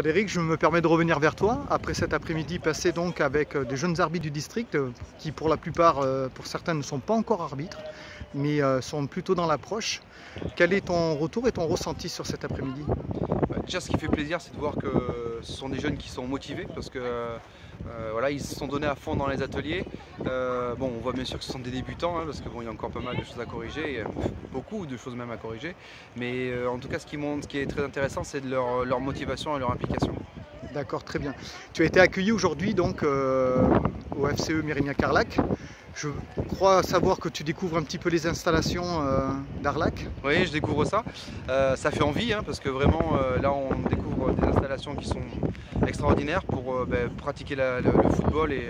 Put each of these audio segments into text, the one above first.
Frédéric, je me permets de revenir vers toi après cet après-midi passé donc avec euh, des jeunes arbitres du district euh, qui pour la plupart, euh, pour certains ne sont pas encore arbitres mais sont plutôt dans l'approche. Quel est ton retour et ton ressenti sur cet après-midi? Bah, Déjà ce qui fait plaisir c'est de voir que ce sont des jeunes qui sont motivés parce que voilà, ils se sont donnés à fond dans les ateliers. bon, on voit bien sûr que ce sont des débutants, hein, parce qu'il bon, y a encore pas mal de choses à corriger, beaucoup de choses même à corriger. Mais en tout cas, ce qui, montre, ce qui est très intéressant, c'est leur, leur motivation et leur implication. D'accord, très bien. Tu as été accueilli aujourd'hui donc euh, au FCE Mérignac-Carlac. Je crois savoir que tu découvres un petit peu les installations euh, d'Arlac. Oui, je découvre ça. Euh, ça fait envie hein, parce que vraiment là on découvre des installations qui sont extraordinaires pour ben, pratiquer le football et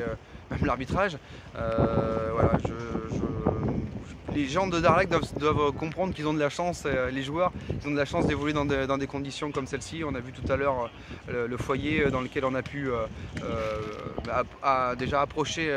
même l'arbitrage. voilà, les gens de Darlac doivent, comprendre qu'ils ont de la chance, euh, les joueurs, ils ont de la chance d'évoluer dans, des conditions comme celle-ci. On a vu tout à l'heure euh, le, foyer dans lequel on a pu euh, déjà approcher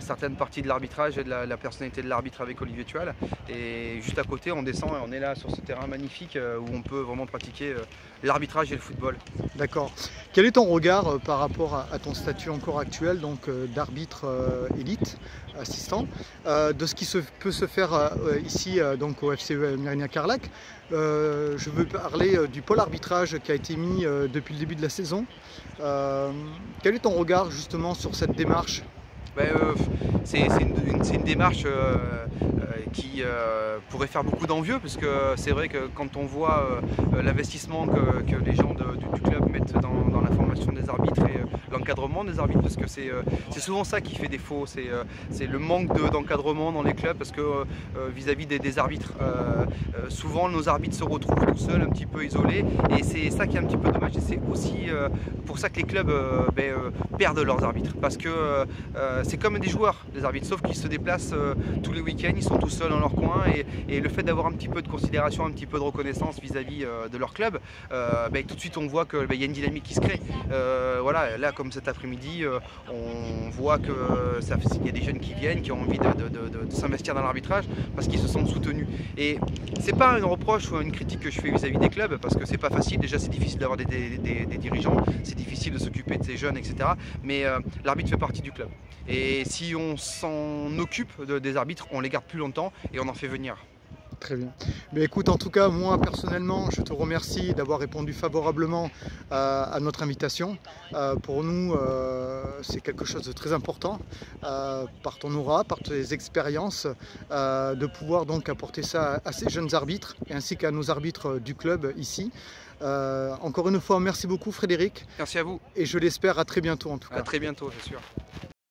certaines parties de l'arbitrage et de la, personnalité de l'arbitre avec Olivier Tual. Et juste à côté, on descend et on est là sur ce terrain magnifique où on peut vraiment pratiquer l'arbitrage et le football. D'accord. Quel est ton regard par rapport à, ton statut encore actuel donc d'arbitre élite assistant, de ce qui se, peut se faire euh, ici euh, donc au FCE Mérignac-Carlac. Euh, je veux parler du pôle arbitrage qui a été mis depuis le début de la saison. quel est ton regard justement sur cette démarche ben, C'est une, démarche qui pourrait faire beaucoup d'envieux, parce que c'est vrai que quand on voit l'investissement que, les gens du, club mettent dans, la formation des arbitres et l'encadrement des arbitres, parce que c'est souvent ça qui fait défaut, c'est le manque d'encadrement dans les clubs, parce que vis-à-vis des, arbitres, souvent nos arbitres se retrouvent tout seuls, un petit peu isolés, et c'est ça qui est un petit peu dommage, et c'est aussi pour ça que les clubs ben, perdent leurs arbitres, parce que c'est comme des joueurs, les arbitres, sauf qu'ils se déplacent tous les week-ends, ils sont tous seuls dans leur coin, et, le fait d'avoir un petit peu de considération, un petit peu de reconnaissance vis-à-vis de leur club, ben, tout de suite on voit qu'il ben, y a une dynamique qui se crée. voilà, là comme cet après-midi, on voit qu'il y a des jeunes qui viennent, qui ont envie de, s'investir dans l'arbitrage parce qu'ils se sentent soutenus. Et c'est pas un reproche ou une critique que je fais vis-à-vis des clubs parce que c'est pas facile. Déjà, c'est difficile d'avoir des, dirigeants, c'est difficile de s'occuper de ces jeunes, etc. Mais euh, l'arbitre fait partie du club. Si on s'en occupe des arbitres, on les garde plus longtemps et on en fait venir. Très bien. Mais écoute, en tout cas, moi personnellement, je te remercie d'avoir répondu favorablement euh, à notre invitation. Euh, pour nous, euh, c'est quelque chose de très important, par ton aura, par tes expériences, de pouvoir donc apporter ça à ces jeunes arbitres, ainsi qu'à nos arbitres du club ici. encore une fois, merci beaucoup Frédéric. Merci à vous. Et je l'espère à très bientôt en tout cas. À très bientôt, bien sûr.